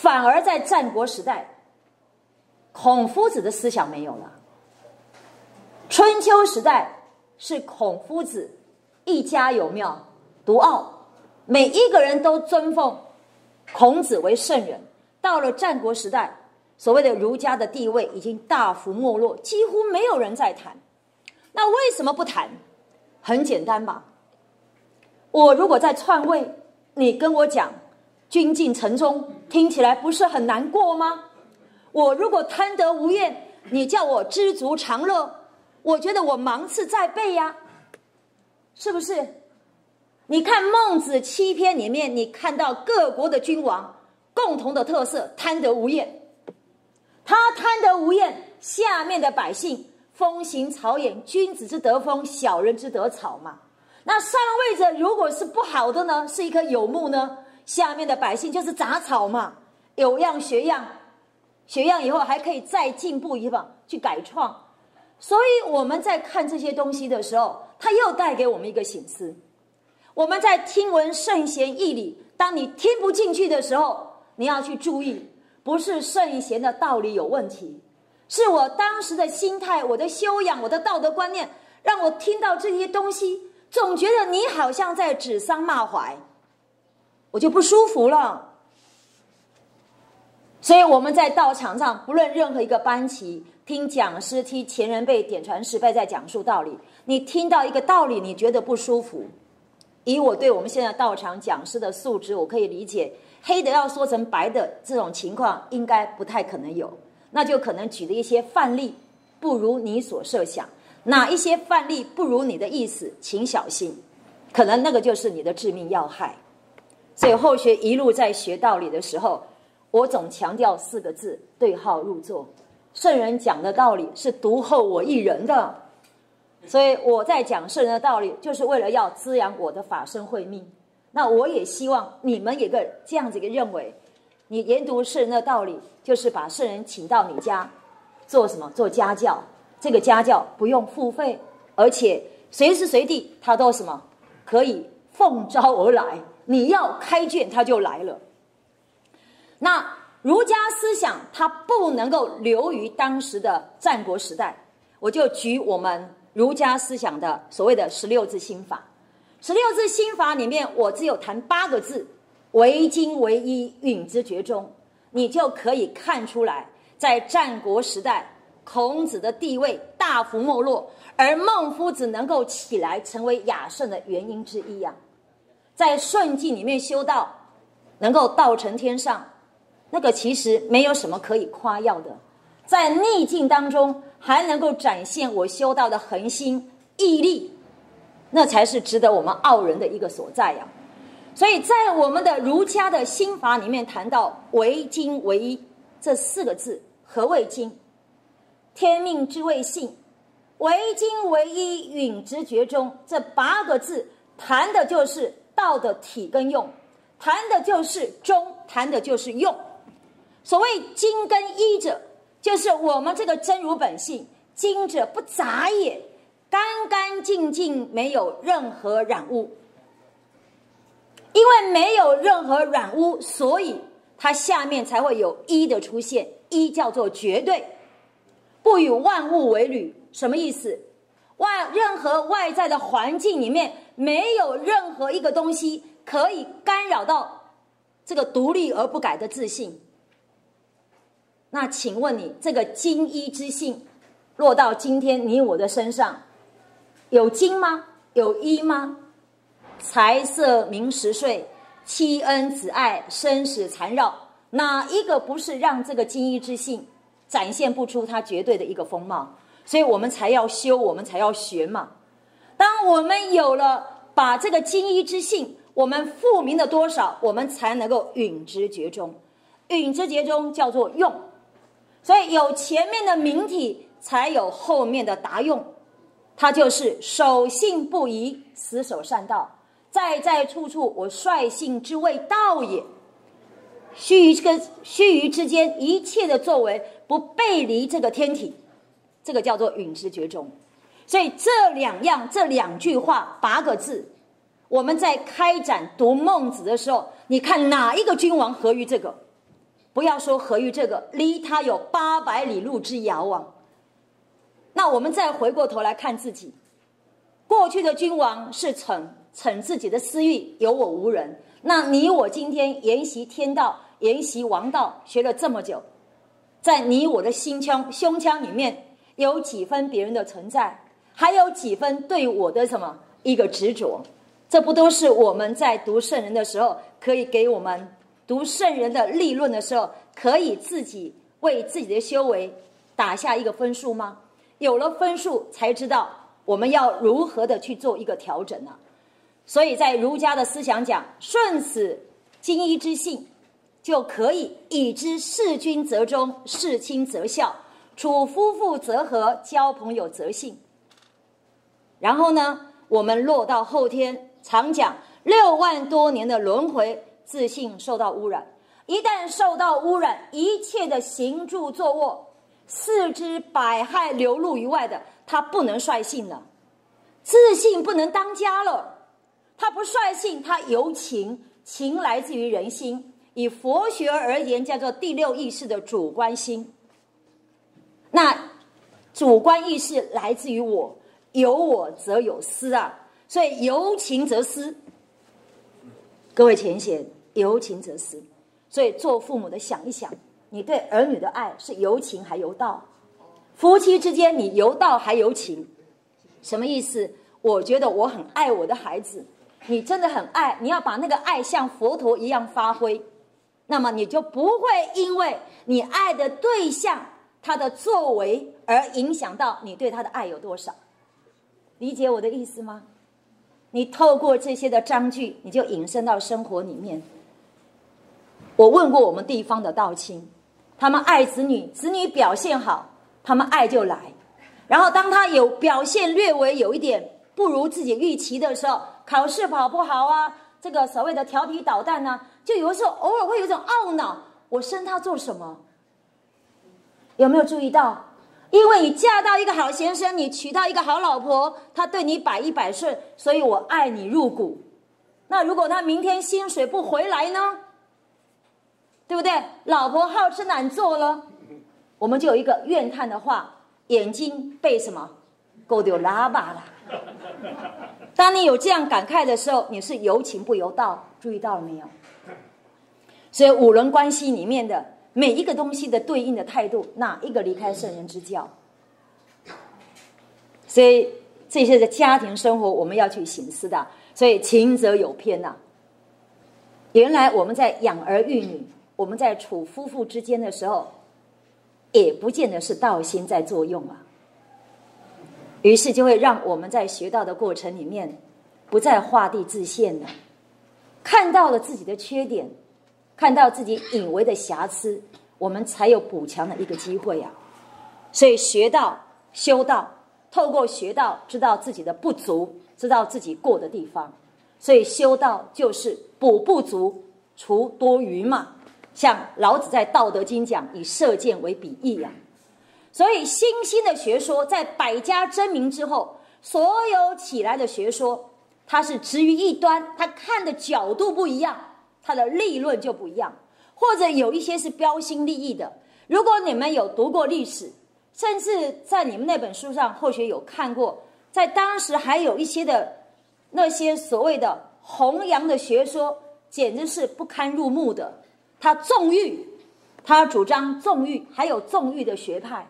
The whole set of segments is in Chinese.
反而在战国时代，孔夫子的思想没有了。春秋时代是孔夫子一家有庙，独傲，每一个人都尊奉孔子为圣人。到了战国时代，所谓的儒家的地位已经大幅没落，几乎没有人在谈。那为什么不谈？很简单吧。我如果在篡位，你跟我讲君进城中，听起来不是很难过吗？我如果贪得无厌，你叫我知足常乐，我觉得我芒刺在背呀，是不是？你看《孟子》七篇里面，你看到各国的君王共同的特色贪得无厌，他贪得无厌，下面的百姓。风行草野，君子之德风，小人之德草嘛。那上位者如果是不好的呢，是一棵有木呢，下面的百姓就是杂草嘛。有样学样，学样以后还可以再进步一步去改创。所以我们在看这些东西的时候，它又带给我们一个醒思。我们在听闻圣贤义理，当你听不进去的时候，你要去注意，不是圣贤的道理有问题。是我当时的心态，我的修养，我的道德观念，让我听到这些东西，总觉得你好像在指桑骂槐，我就不舒服了。所以我们在道场上，不论任何一个班级，听讲师、听前人辈、点传师辈在讲述道理，你听到一个道理，你觉得不舒服，以我对我们现在道场讲师的素质，我可以理解，黑的要说成白的这种情况，应该不太可能有。那就可能举的一些范例不如你所设想，哪一些范例不如你的意思，请小心，可能那个就是你的致命要害。所以后学一路在学道理的时候，我总强调四个字：对号入座。圣人讲的道理是独厚我一人的，所以我在讲圣人的道理，就是为了要滋养我的法身慧命。那我也希望你们有个这样子一个认为。你研读圣人的道理，就是把圣人请到你家，做什么？做家教。这个家教不用付费，而且随时随地他都什么可以奉召而来。你要开卷，他就来了。那儒家思想它不能够流于当时的战国时代。我就举我们儒家思想的所谓的十六字心法。十六字心法里面，我只有谈八个字。唯精唯一，允之绝中，你就可以看出来，在战国时代，孔子的地位大幅没落，而孟夫子能够起来成为雅圣的原因之一呀。在顺境里面修道，能够道成天上，那个其实没有什么可以夸耀的；在逆境当中，还能够展现我修道的恒心毅力，那才是值得我们傲人的一个所在呀。所以在我们的儒家的心法里面谈到“唯精唯一”这四个字，何谓精？天命之谓性，唯精唯一，允直觉中。这八个字谈的就是道的体跟用，谈的就是中，谈的就是用。所谓精跟一者，就是我们这个真如本性。精者不杂也，干干净净，没有任何染污。因为没有任何染污，所以它下面才会有一的出现。一叫做绝对，不与万物为侣。什么意思？外任何外在的环境里面，没有任何一个东西可以干扰到这个独立而不改的自信。那请问你，这个精一之性，落到今天你我的身上，有精吗？有一吗？财色名食睡，妻恩子爱，生死缠绕，哪一个不是让这个精一之性展现不出它绝对的一个风貌？所以我们才要修，我们才要学嘛。当我们有了把这个精一之性，我们复明了多少，我们才能够允之绝中。允之绝中叫做用，所以有前面的明体，才有后面的达用。它就是守信不疑，死守善道。在在处处，我率性之谓道也。须臾跟须臾之间，一切的作为不背离这个天体，这个叫做允之绝中。所以这两样，这两句话八个字，我们在开展读孟子的时候，你看哪一个君王合于这个？不要说合于这个，离他有八百里路之遥啊。那我们再回过头来看自己，过去的君王是逞逞自己的私欲，有我无人。那你我今天研习天道，研习王道，学了这么久，在你我的心腔、胸腔里面，有几分别人的存在，还有几分对我的什么一个执着？这不都是我们在读圣人的时候，可以给我们读圣人的立论的时候，可以自己为自己的修为打下一个分数吗？有了分数，才知道我们要如何的去做一个调整呢？所以在儒家的思想讲，顺此经一之性，就可以以知事君则忠，事亲则孝，处夫妇则和，交朋友则信。然后呢，我们落到后天。常讲六万多年的轮回，自信受到污染。一旦受到污染，一切的行住坐卧、四肢百害流露于外的，他不能率性了。自信不能当家了，他不率性，他由情，情来自于人心。以佛学而言，叫做第六意识的主观心。那主观意识来自于我，有我则有私啊。所以由情则私，各位前贤，由情则私。所以做父母的想一想，你对儿女的爱是由情还由道？夫妻之间你由道还由情？什么意思？我觉得我很爱我的孩子，你真的很爱，你要把那个爱像佛陀一样发挥，那么你就不会因为你爱的对象他的作为而影响到你对他的爱有多少。理解我的意思吗？你透过这些的章句，你就引申到生活里面。我问过我们地方的道亲，他们爱子女，子女表现好，他们爱就来。然后当他有表现略微有一点不如自己预期的时候，考试跑不好啊，这个所谓的调皮捣蛋呢，就有的时候偶尔会有一种懊恼：我生他做什么？有没有注意到？因为你嫁到一个好先生，你娶到一个好老婆，他对你百依百顺，所以我爱你入骨。那如果他明天薪水不回来呢？对不对？老婆好吃懒做了，我们就有一个怨叹的话：眼睛被什么勾丢拉巴了？当你有这样感慨的时候，你是由情不由道，注意到了没有？所以五伦关系里面的。每一个东西的对应的态度，哪一个离开圣人之教？所以这些的家庭生活，我们要去行思的。所以情则有偏呐。原来我们在养儿育女，我们在处夫妇之间的时候，也不见得是道心在作用啊。于是就会让我们在学到的过程里面，不再画地自限了，看到了自己的缺点。看到自己隐微的瑕疵，我们才有补强的一个机会呀。所以学道、修道，透过学道知道自己的不足，知道自己过的地方。所以修道就是补不足、除多余嘛。像老子在《道德经》讲，以射箭为比翼呀。所以新兴的学说在百家争鸣之后，所有起来的学说，它是执于一端，它看的角度不一样。它的立论就不一样，或者有一些是标新立异的。如果你们有读过历史，甚至在你们那本书上或许有看过，在当时还有一些的那些所谓的弘扬的学说，简直是不堪入目的。他纵欲，他主张纵欲，还有纵欲的学派。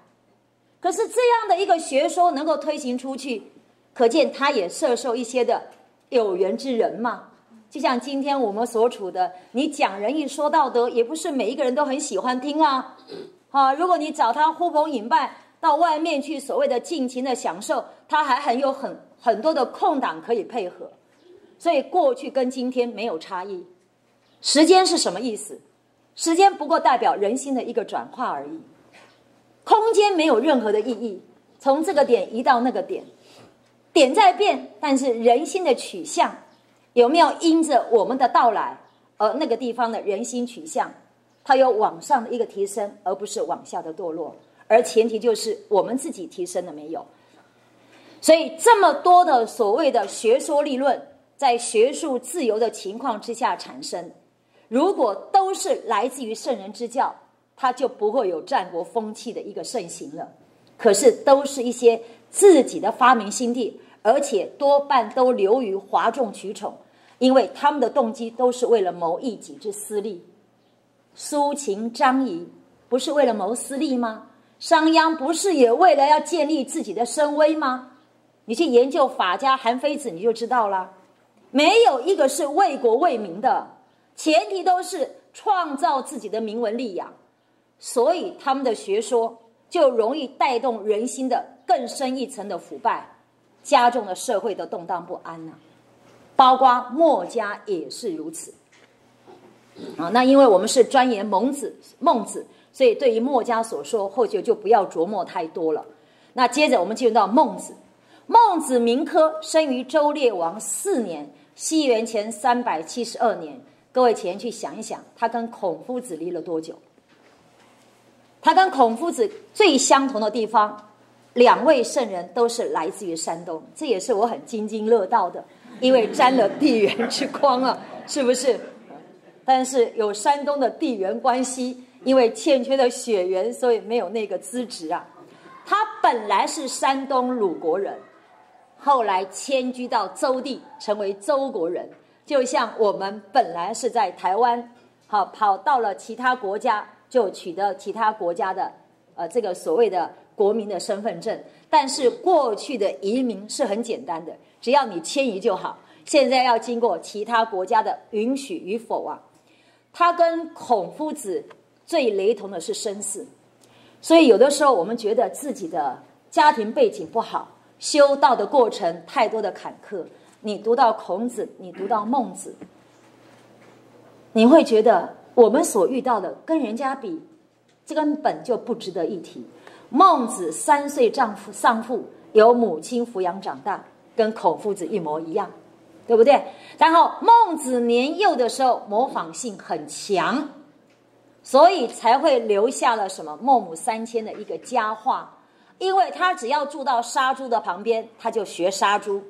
可是这样的一个学说能够推行出去，可见他也摄受一些的有缘之人嘛。就像今天我们所处的，你讲仁义说道德，也不是每一个人都很喜欢听啊。好，如果你找他呼朋引伴到外面去，所谓的尽情的享受，他还很有很很多的空档可以配合。所以过去跟今天没有差异。时间是什么意思？时间不过代表人心的一个转化而已。空间没有任何的意义，从这个点移到那个点，点在变，但是人心的取向。有没有因着我们的到来，而那个地方的人心取向，它有往上的一个提升，而不是往下的堕落？而前提就是我们自己提升了没有？所以这么多的所谓的学说立论，在学术自由的情况之下产生，如果都是来自于圣人之教，它就不会有战国风气的一个盛行了。可是都是一些自己的发明新地，而且多半都流于哗众取宠，因为他们的动机都是为了谋一己之私利。苏秦、张仪不是为了谋私利吗？商鞅不是也为了要建立自己的声威吗？你去研究法家韩非子，你就知道了。没有一个是为国为民的，前提都是创造自己的名闻利养，所以他们的学说就容易带动人心的更深一层的腐败，加重了社会的动荡不安呐。包括墨家也是如此。啊，那因为我们是钻研孟子，孟子，所以对于墨家所说，或许就不要琢磨太多了。那接着我们进入到孟子，孟子名科，生于周烈王四年。西元前三百七十二年，各位前去想一想，他跟孔夫子离了多久？他跟孔夫子最相同的地方，两位圣人都是来自于山东，这也是我很津津乐道的，因为沾了地缘之光啊，是不是？但是有山东的地缘关系，因为欠缺的血缘，所以没有那个资质啊。他本来是山东鲁国人。后来迁居到周地，成为周国人。就像我们本来是在台湾，好跑到了其他国家，就取得其他国家的呃这个所谓的国民的身份证。但是过去的移民是很简单的，只要你迁移就好。现在要经过其他国家的允许与否啊。他跟孔夫子最雷同的是身世，所以有的时候我们觉得自己的家庭背景不好。修道的过程太多的坎坷，你读到孔子，你读到孟子，你会觉得我们所遇到的跟人家比，这根本就不值得一提。孟子三岁丈夫丧父，由母亲抚养长大，跟孔夫子一模一样，对不对？然后孟子年幼的时候模仿性很强，所以才会留下了什么孟母三迁的一个佳话。因为他只要住到杀猪的旁边，他就学杀猪；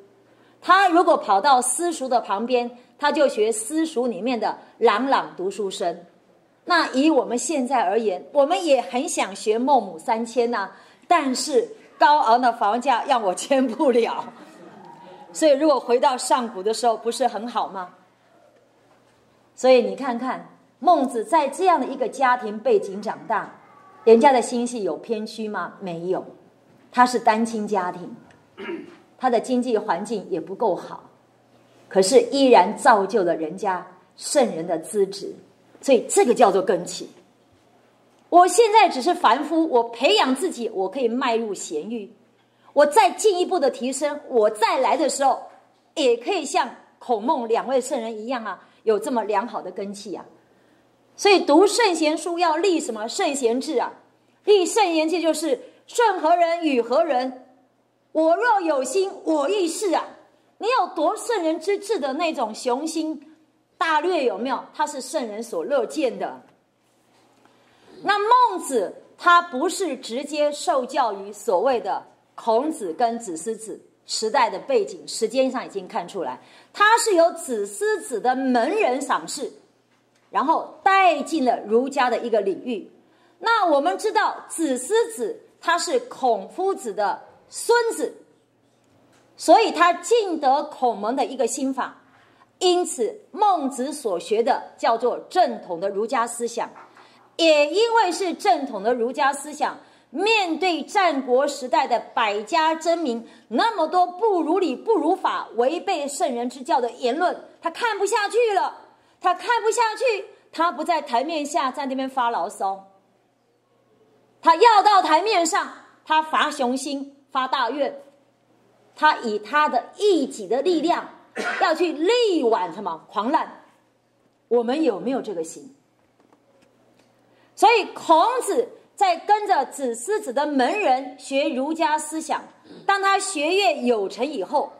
他如果跑到私塾的旁边，他就学私塾里面的朗朗读书声。那以我们现在而言，我们也很想学孟母三迁呐，但是高昂的房价让我迁不了。所以，如果回到上古的时候，不是很好吗？所以你看看，孟子在这样的一个家庭背景长大，人家的心系有偏曲吗？没有。他是单亲家庭，他的经济环境也不够好，可是依然造就了人家圣人的资质，所以这个叫做根气。我现在只是凡夫，我培养自己，我可以迈入贤域，我再进一步的提升，我再来的时候，也可以像孔孟两位圣人一样啊，有这么良好的根气啊。所以读圣贤书要立什么圣贤志啊？立圣贤志就是。顺何人与何人？我若有心，我亦是啊！你有夺圣人之志的那种雄心大略，有没有？他是圣人所乐见的。那孟子他不是直接受教于所谓的孔子跟子思子时代的背景，时间上已经看出来，他是由子思子的门人赏识，然后带进了儒家的一个领域。那我们知道子思子。他是孔夫子的孙子，所以他尽得孔门的一个心法，因此孟子所学的叫做正统的儒家思想，也因为是正统的儒家思想，面对战国时代的百家争鸣，那么多不如理、不如法、违背圣人之教的言论，他看不下去了，他看不下去，他不在台面下在那边发牢骚。他要到台面上，他发雄心、发大愿，他以他的一己的力量 要去力挽什么狂澜？我们有没有这个心？所以孔子在跟着子思子的门人学儒家思想，当他学业有成以后，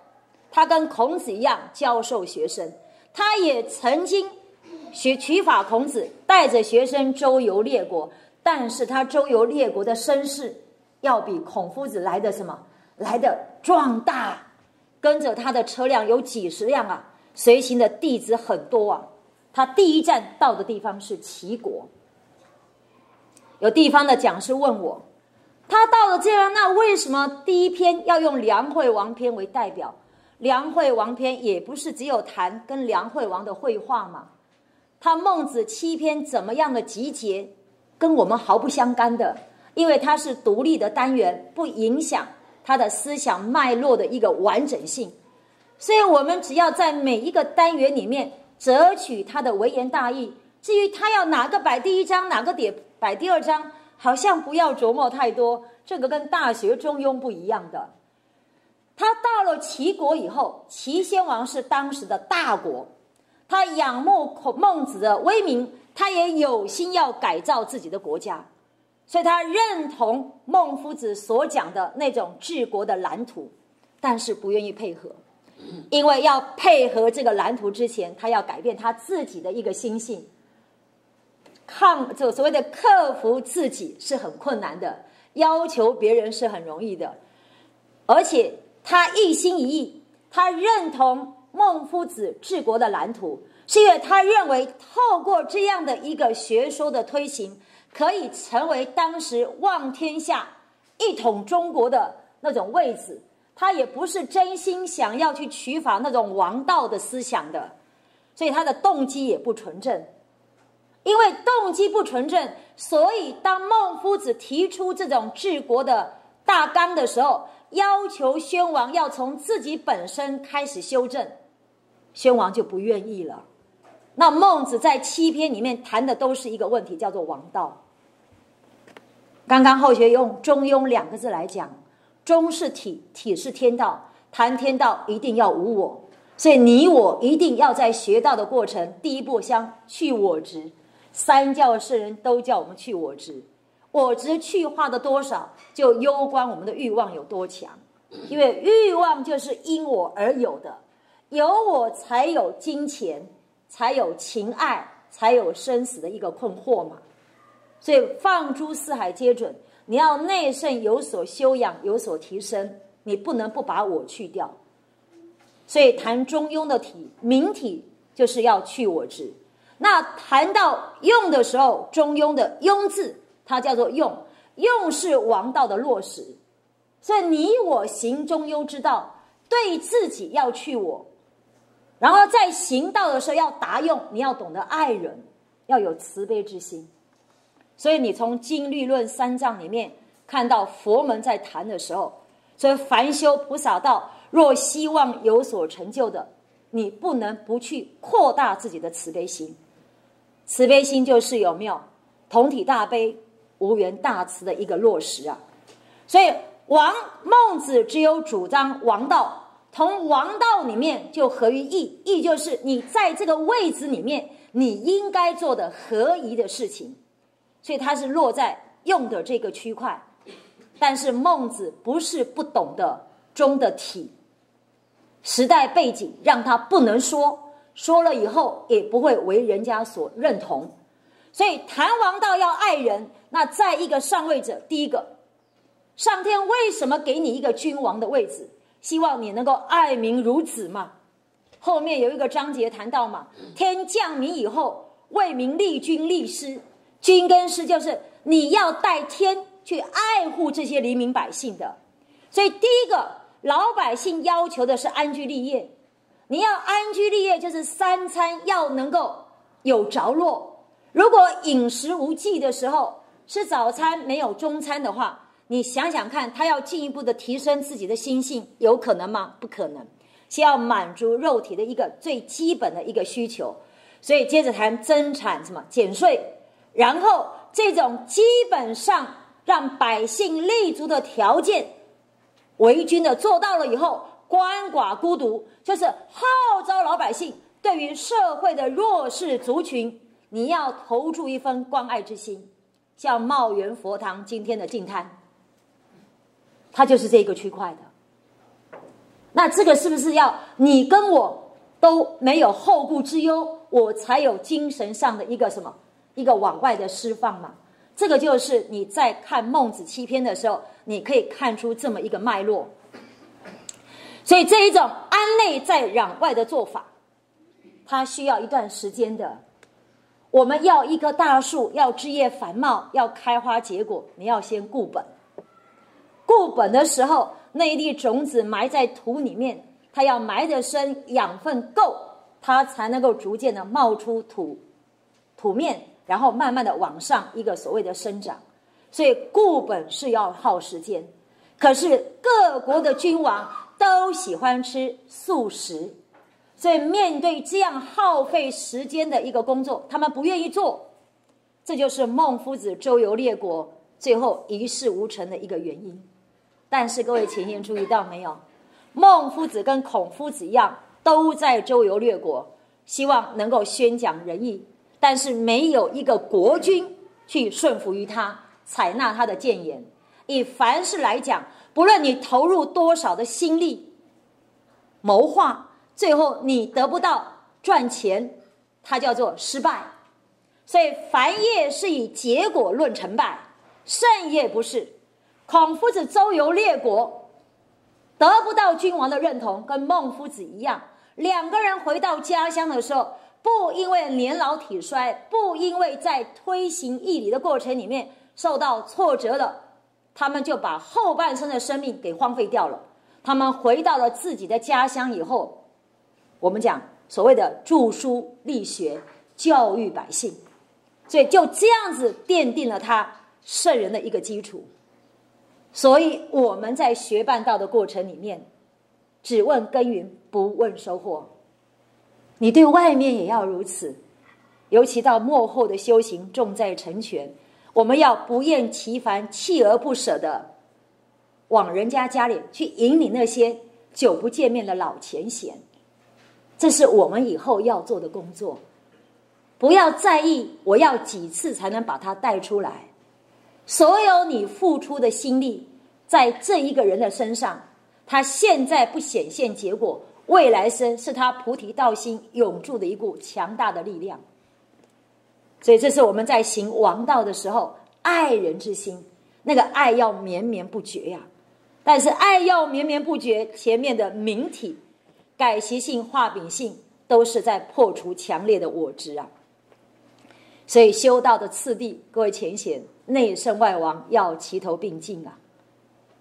他跟孔子一样教授学生，他也曾经学取法孔子，带着学生周游列国。但是他周游列国的声势，要比孔夫子来的什么来的壮大，跟着他的车辆有几十辆啊，随行的弟子很多啊，他第一站到的地方是齐国。有地方的讲师问我，他到了这样，那为什么第一篇要用梁惠王篇为代表？梁惠王篇也不是只有谈跟梁惠王的绘画嘛？他孟子七篇怎么样的集结，跟我们毫不相干的，因为它是独立的单元，不影响他的思想脉络的一个完整性。所以，我们只要在每一个单元里面择取他的微言大义。至于他要哪个摆第一章，哪个点摆第二章，好像不要琢磨太多。这个跟《大学》《中庸》不一样的。他到了齐国以后，齐宣王是当时的大国，他仰慕孔孟子的威名，他也有心要改造自己的国家，所以他认同孟夫子所讲的那种治国的蓝图，但是不愿意配合，因为要配合这个蓝图之前，他要改变他自己的一个心性。抗就所谓的克服自己是很困难的，要求别人是很容易的，而且他一心一意，他认同孟夫子治国的蓝图，是因为他认为透过这样的一个学说的推行，可以成为当时望天下、一统中国的那种位置。他也不是真心想要去取法那种王道的思想的，所以他的动机也不纯正。因为动机不纯正，所以当孟夫子提出这种治国的大纲的时候，要求宣王要从自己本身开始修正，宣王就不愿意了。那孟子在七篇里面谈的都是一个问题，叫做王道。刚刚后学用“中庸”两个字来讲，“中”是体，体是天道，谈天道一定要无我，所以你我一定要在学道的过程，第一步先去我执。三教圣人都叫我们去我执，我执去化的多少，就攸关我们的欲望有多强。因为欲望就是因我而有的，有我才有金钱，才有情爱，才有生死的一个困惑嘛。所以放诸四海皆准，你要内圣有所修养，有所提升，你不能不把我去掉。所以谈中庸的体，明体就是要去我执。那谈到用的时候，中庸的“庸”字，它叫做用，用是王道的落实。所以你我行中庸之道，对自己要去我，然后在行道的时候要达用，你要懂得爱人，要有慈悲之心。所以你从经律论三藏里面看到佛门在谈的时候，所以凡修菩萨道，若希望有所成就的，你不能不去扩大自己的慈悲心。慈悲心就是有没有同体大悲、无缘大慈的一个落实啊？所以王孟子只有主张王道，从王道里面就合于义，义就是你在这个位置里面你应该做的合宜的事情，所以它是落在用的这个区块。但是孟子不是不懂得中的体，时代背景让他不能说。说了以后也不会为人家所认同，所以谈王道要爱人。那在一个上位者，第一个，上天为什么给你一个君王的位置？希望你能够爱民如子嘛。后面有一个章节谈到嘛，天降民以后，为民立君立师，君跟师就是你要代天去爱护这些黎民百姓的。所以第一个，老百姓要求的是安居立业。你要安居立业，就是三餐要能够有着落。如果饮食无忌的时候，吃早餐没有中餐的话，你想想看，他要进一步的提升自己的心性，有可能吗？不可能。先要满足肉体的一个最基本的一个需求，所以接着谈增产什么减税，然后这种基本上让百姓立足的条件，为君的做到了以后。鳏寡孤独，就是号召老百姓对于社会的弱势族群，你要投注一份关爱之心。像茂源佛堂今天的净滩，它就是这个区块的。那这个是不是要你跟我都没有后顾之忧，我才有精神上的一个什么一个往外的释放嘛？这个就是你在看孟子七篇的时候，你可以看出这么一个脉络。所以这一种安内在攘外的做法，它需要一段时间的。我们要一棵大树，要枝叶繁茂，要开花结果，你要先固本。固本的时候，那一粒种子埋在土里面，它要埋得深，养分够，它才能够逐渐的冒出土土面，然后慢慢的往上一个所谓的生长。所以固本是要耗时间。可是各国的君王都喜欢吃素食。所以，面对这样耗费时间的一个工作，他们不愿意做，这就是孟夫子周游列国最后一事无成的一个原因。但是，各位前贤注意到没有？孟夫子跟孔夫子一样，都在周游列国，希望能够宣讲仁义，但是没有一个国君去顺服于他，采纳他的谏言。以凡事来讲，不论你投入多少的心力谋划。最后你得不到赚钱，它叫做失败。所以凡业是以结果论成败，胜业不是。孔夫子周游列国，得不到君王的认同，跟孟夫子一样。两个人回到家乡的时候，不因为年老体衰，不因为在推行义理的过程里面受到挫折了，他们就把后半生的生命给荒废掉了。他们回到了自己的家乡以后。我们讲所谓的著书立学，教育百姓，所以就这样子奠定了他圣人的一个基础。所以我们在学办道的过程里面，只问耕耘，不问收获。你对外面也要如此，尤其到幕后的修行，重在成全。我们要不厌其烦、锲而不舍的往人家家里去引领那些久不见面的老前贤。这是我们以后要做的工作，不要在意我要几次才能把它带出来。所有你付出的心力，在这一个人的身上，他现在不显现结果，未来生是他菩提道心永驻的一股强大的力量。所以，这是我们在行王道的时候，爱人之心，那个爱要绵绵不绝呀。但是，爱要绵绵不绝，前面的明体。改习性、化秉性，都是在破除强烈的我执啊。所以修道的次第，各位浅显，内圣外王要齐头并进啊。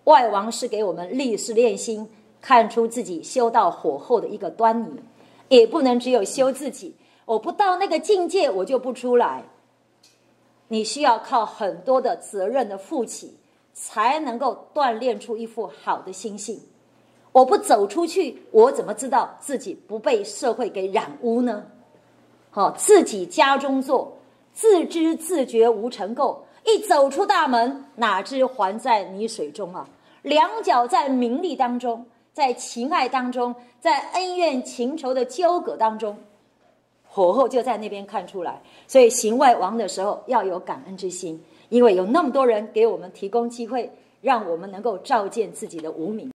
外王是给我们历事练心，看出自己修道火候的一个端倪，也不能只有修自己，我不到那个境界，我就不出来。你需要靠很多的责任的负起，才能够锻炼出一副好的心性。我不走出去，我怎么知道自己不被社会给染污呢？好，自己家中坐，自知自觉无成垢。一走出大门，哪知还在泥水中啊！两脚在名利当中，在情爱当中，在恩怨情仇的纠葛当中，火候就在那边看出来。所以行外王的时候要有感恩之心，因为有那么多人给我们提供机会，让我们能够照见自己的无名。